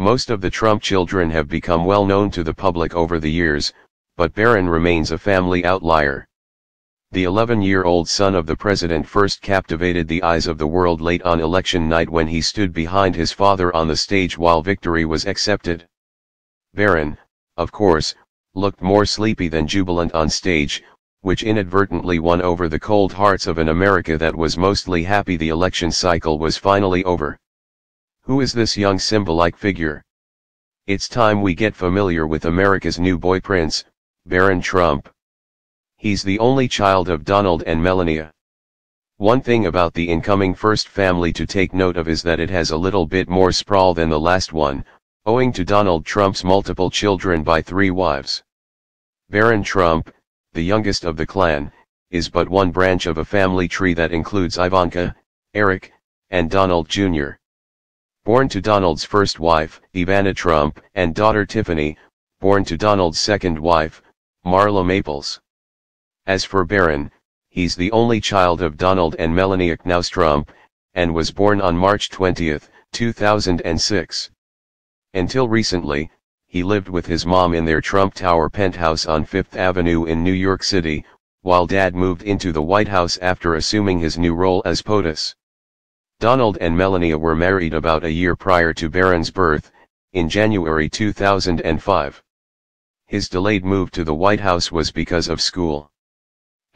Most of the Trump children have become well known to the public over the years, but Barron remains a family outlier. The 11-year-old son of the president first captivated the eyes of the world late on election night when he stood behind his father on the stage while victory was accepted. Barron, of course, looked more sleepy than jubilant on stage, which inadvertently won over the cold hearts of an America that was mostly happy the election cycle was finally over. Who is this young Simba-like figure? It's time we get familiar with America's new boy prince, Barron Trump. He's the only child of Donald and Melania. One thing about the incoming first family to take note of is that it has a little bit more sprawl than the last one, owing to Donald Trump's multiple children by three wives. Barron Trump, the youngest of the clan, is but one branch of a family tree that includes Ivanka, Eric, and Donald Jr. Born to Donald's first wife, Ivana Trump, and daughter Tiffany, born to Donald's second wife, Marla Maples. As for Barron, he's the only child of Donald and Melania Trump, and was born on March 20, 2006. Until recently, he lived with his mom in their Trump Tower penthouse on Fifth Avenue in New York City, while dad moved into the White House after assuming his new role as POTUS. Donald and Melania were married about a year prior to Barron's birth, in January 2005. His delayed move to the White House was because of school.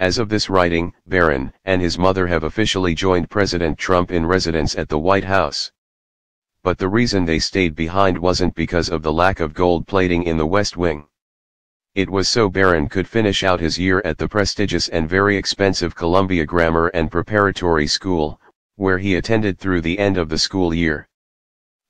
As of this writing, Barron and his mother have officially joined President Trump in residence at the White House but the reason they stayed behind wasn't because of the lack of gold plating in the West Wing. It was so Barron could finish out his year at the prestigious and very expensive Columbia Grammar and Preparatory School, where he attended through the end of the school year.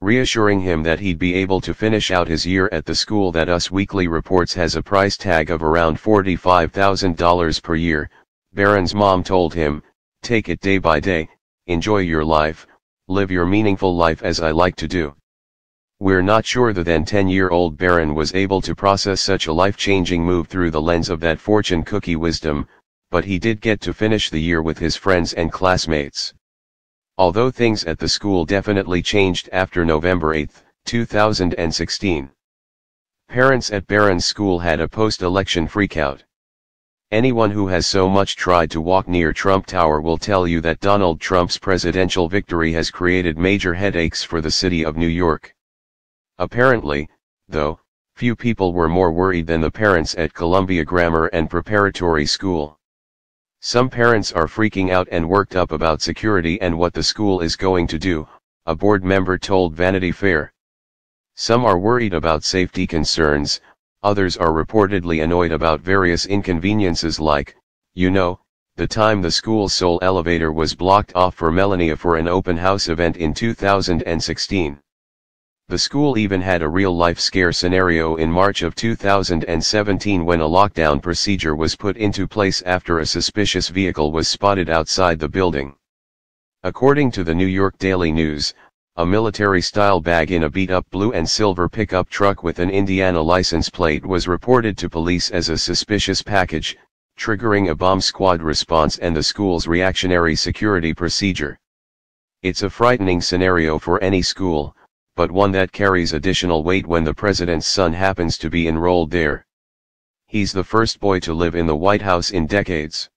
Reassuring him that he'd be able to finish out his year at the school that Us Weekly reports has a price tag of around $45,000 per year, Barron's mom told him, take it day by day, enjoy your life, live your meaningful life as I like to do. We're not sure the then 10-year-old Barron was able to process such a life-changing move through the lens of that fortune cookie wisdom, but he did get to finish the year with his friends and classmates. Although things at the school definitely changed after November 8, 2016. Parents at Barron's school had a post-election freakout. Anyone who has so much tried to walk near Trump Tower will tell you that Donald Trump's presidential victory has created major headaches for the city of New York. Apparently, though, few people were more worried than the parents at Columbia Grammar and Preparatory School. Some parents are freaking out and worked up about security and what the school is going to do, a board member told Vanity Fair. Some are worried about safety concerns, Others are reportedly annoyed about various inconveniences like, you know, the time the school's sole elevator was blocked off for Melania for an open house event in 2016. The school even had a real-life scare scenario in March of 2017 when a lockdown procedure was put into place after a suspicious vehicle was spotted outside the building. According to the New York Daily News, a military-style bag in a beat-up blue and silver pickup truck with an Indiana license plate was reported to police as a suspicious package, triggering a bomb squad response and the school's reactionary security procedure. It's a frightening scenario for any school, but one that carries additional weight when the president's son happens to be enrolled there. He's the first boy to live in the White House in decades.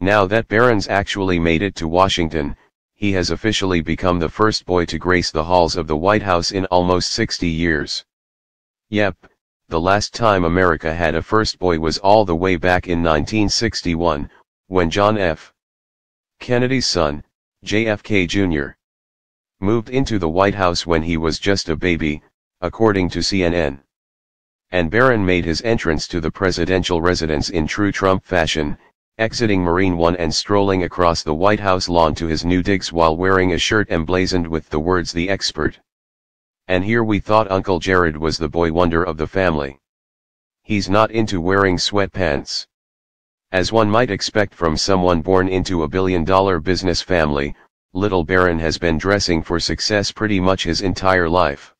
Now that Barron's actually made it to Washington, he has officially become the first boy to grace the halls of the White House in almost 60 years. Yep, the last time America had a first boy was all the way back in 1961, when John F. Kennedy's son, JFK Jr., moved into the White House when he was just a baby, according to CNN. And Barron made his entrance to the presidential residence in true Trump fashion, exiting Marine One and strolling across the White House lawn to his new digs while wearing a shirt emblazoned with the words the expert. And here we thought Uncle Jared was the boy wonder of the family. He's not into wearing sweatpants. As one might expect from someone born into a billion dollar business family, little Barron has been dressing for success pretty much his entire life.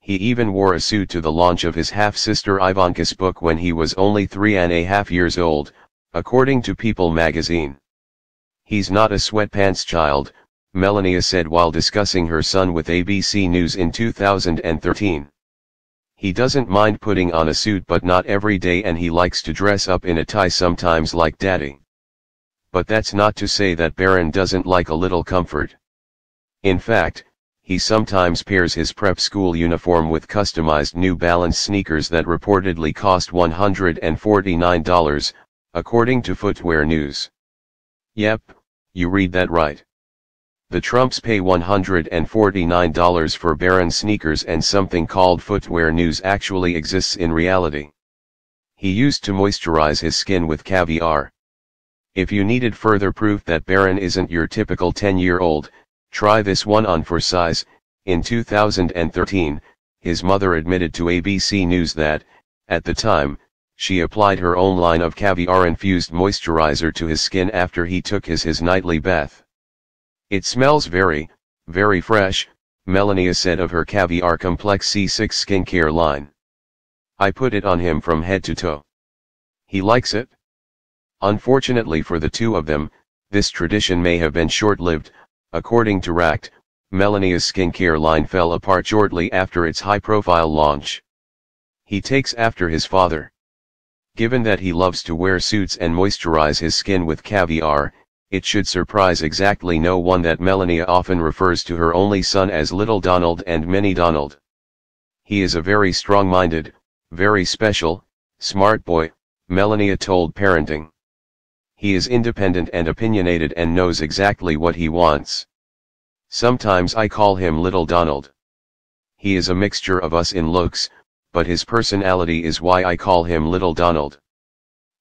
He even wore a suit to the launch of his half-sister Ivanka's book when he was only three and a half years old, According to People magazine. He's not a sweatpants child, Melania said while discussing her son with ABC News in 2013. He doesn't mind putting on a suit but not every day and he likes to dress up in a tie sometimes like daddy. But that's not to say that Barron doesn't like a little comfort. In fact, he sometimes pairs his prep school uniform with customized New Balance sneakers that reportedly cost $149, according to Footwear News. Yep, you read that right. The Trumps pay $149 for Barron sneakers and something called Footwear News actually exists in reality. He used to moisturize his skin with caviar. If you needed further proof that Barron isn't your typical 10-year-old, try this one on for size. In 2013, his mother admitted to ABC News that, at the time, she applied her own line of caviar-infused moisturizer to his skin after he took his his nightly bath. It smells very, very fresh, Melania said of her Caviar Complex C6 skincare line. I put it on him from head to toe. He likes it? Unfortunately for the two of them, this tradition may have been short-lived, according to Racked, Melania's skincare line fell apart shortly after its high-profile launch. He takes after his father. Given that he loves to wear suits and moisturize his skin with caviar, it should surprise exactly no one that Melania often refers to her only son as Little Donald and Mini Donald. He is a very strong-minded, very special, smart boy, Melania told Parenting. He is independent and opinionated and knows exactly what he wants. Sometimes I call him Little Donald. He is a mixture of us in looks, but his personality is why I call him Little Donald.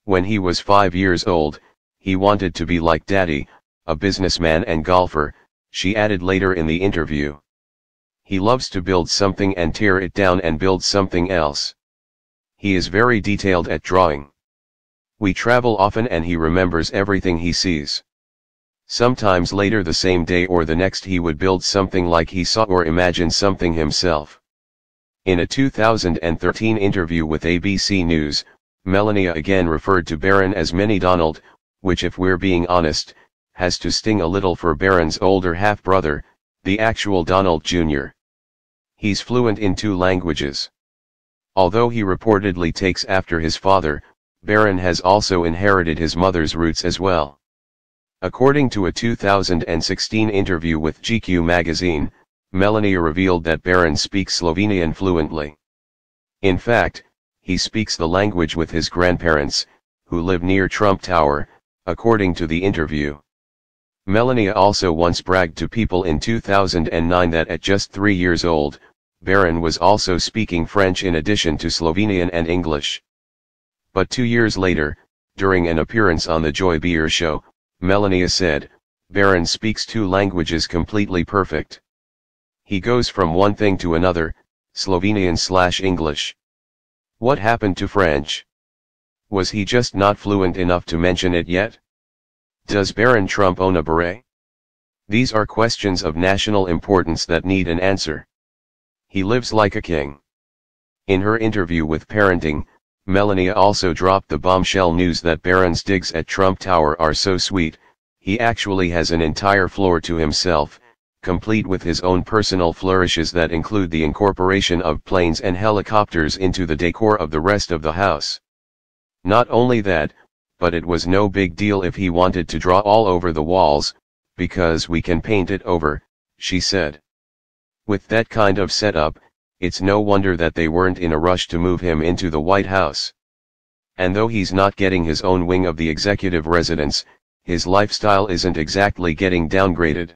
When he was five years old, he wanted to be like daddy, a businessman and golfer, she added later in the interview. He loves to build something and tear it down and build something else. He is very detailed at drawing. We travel often and he remembers everything he sees. Sometimes later the same day or the next he would build something like he saw or imagine something himself. In a 2013 interview with ABC News, Melania again referred to Barron as Mini Donald, which if we're being honest, has to sting a little for Barron's older half-brother, the actual Donald Jr. He's fluent in two languages. Although he reportedly takes after his father, Barron has also inherited his mother's roots as well. According to a 2016 interview with GQ magazine, Melania revealed that Barron speaks Slovenian fluently. In fact, he speaks the language with his grandparents, who live near Trump Tower, according to the interview. Melania also once bragged to people in 2009 that at just three years old, Barron was also speaking French in addition to Slovenian and English. But two years later, during an appearance on the Joy Behar show, Melania said, Barron speaks two languages completely perfect. He goes from one thing to another, Slovenian slash English. What happened to French? Was he just not fluent enough to mention it yet? Does Barron Trump own a beret? These are questions of national importance that need an answer. He lives like a king. In her interview with Parenting, Melania also dropped the bombshell news that Barron's digs at Trump Tower are so sweet, he actually has an entire floor to himself, complete with his own personal flourishes that include the incorporation of planes and helicopters into the decor of the rest of the house. Not only that, but it was no big deal if he wanted to draw all over the walls, because we can paint it over, she said. With that kind of setup, it's no wonder that they weren't in a rush to move him into the White House. And though he's not getting his own wing of the executive residence, his lifestyle isn't exactly getting downgraded.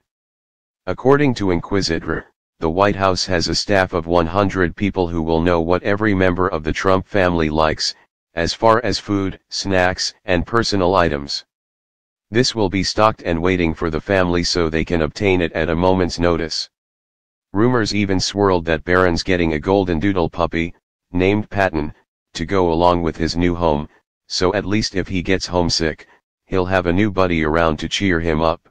According to Inquisitr, the White House has a staff of 100 people who will know what every member of the Trump family likes, as far as food, snacks, and personal items. This will be stocked and waiting for the family so they can obtain it at a moment's notice. Rumors even swirled that Barron's getting a golden doodle puppy, named Patton, to go along with his new home, so at least if he gets homesick, he'll have a new buddy around to cheer him up.